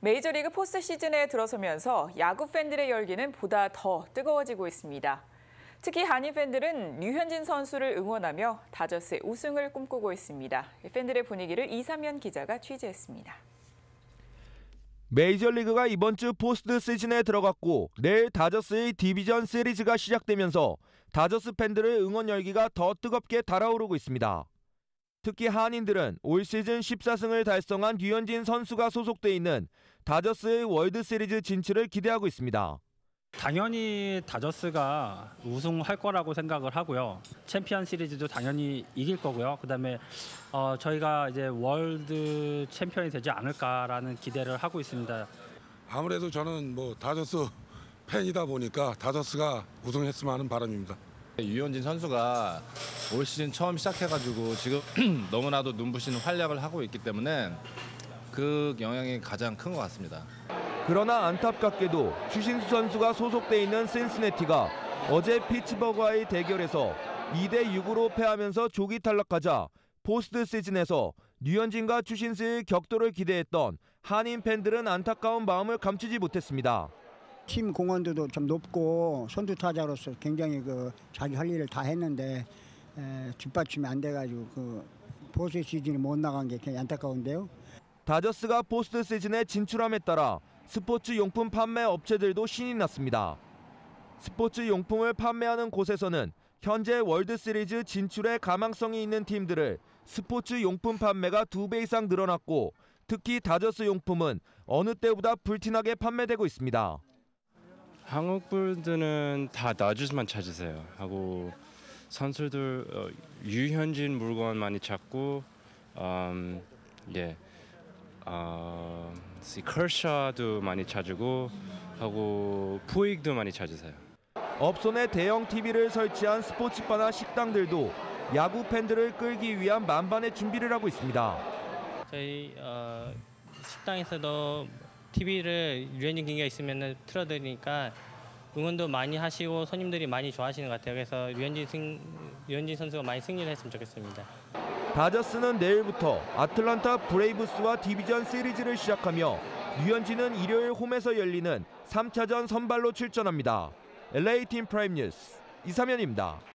메이저리그 포스트 시즌에 들어서면서 야구 팬들의 열기는 보다 더 뜨거워지고 있습니다. 특히 한인 팬들은 류현진 선수를 응원하며 다저스의 우승을 꿈꾸고 있습니다. 팬들의 분위기를 이삼현 기자가 취재했습니다. 메이저리그가 이번 주 포스트 시즌에 들어갔고 내일 다저스의 디비전 시리즈가 시작되면서 다저스 팬들의 응원 열기가 더 뜨겁게 달아오르고 있습니다. 특히 한인들은 올 시즌 14승을 달성한 류현진 선수가 소속돼 있는 다저스의 월드 시리즈 진출을 기대하고 있습니다. 당연히 다저스가 우승할 거라고 생각을 하고요. 챔피언 시리즈도 당연히 이길 거고요. 그다음에 어, 저희가 이제 월드 챔피언이 되지 않을까라는 기대를 하고 있습니다. 아무래도 저는 뭐 다저스 팬이다 보니까 다저스가 우승했으면 하는 바람입니다. 유현진 선수가 올 시즌 처음 시작해가지고 지금 너무나도 눈부신 활약을 하고 있기 때문에 그 영향이 가장 큰 것 같습니다. 그러나 안타깝게도 추신수 선수가 소속돼 있는 신시내티가 어제 피츠버그와의 대결에서 2대 6으로 패하면서 조기 탈락하자 포스트 시즌에서 류현진과 추신수의 격돌을 기대했던 한인 팬들은 안타까운 마음을 감추지 못했습니다. 팀 공헌도도 좀 높고 선두 타자로서 굉장히 그 자기 할 일을 다 했는데 에, 뒷받침이 안 돼가지고 그 포스트 시즌이 못 나간 게 굉장히 안타까운데요. 다저스가 포스트 시즌에 진출함에 따라 스포츠 용품 판매 업체들도 신이 났습니다. 스포츠 용품을 판매하는 곳에서는 현재 월드 시리즈 진출의 가망성이 있는 팀들을 스포츠 용품 판매가 두 배 이상 늘어났고 특히 다저스 용품은 어느 때보다 불티나게 판매되고 있습니다. 한국 분들은 다 나주스만 찾으세요. 하고 선수들 어, 유현진 물건 많이 찾고 음, 예, 어, 커샤도 많이 찾고 하고 푸익도 많이 찾으세요. 업소 내 대형 TV를 설치한 스포츠바나 식당들도 야구 팬들을 끌기 위한 만반의 준비를 하고 있습니다. 저희 어, 식당에서도 TV를 유현진 경기가 있으면 틀어드리니까 응원도 많이 하시고 손님들이 많이 좋아하시는 것 같아요. 그래서 류현진, 승, 류현진 선수가 많이 승리를 했으면 좋겠습니다. 다저스는 내일부터 아틀란타 브레이브스와 디비전 시리즈를 시작하며 류현진은 일요일 홈에서 열리는 3차전 선발로 출전합니다. LA 팀 프라임 뉴스 이사면입니다.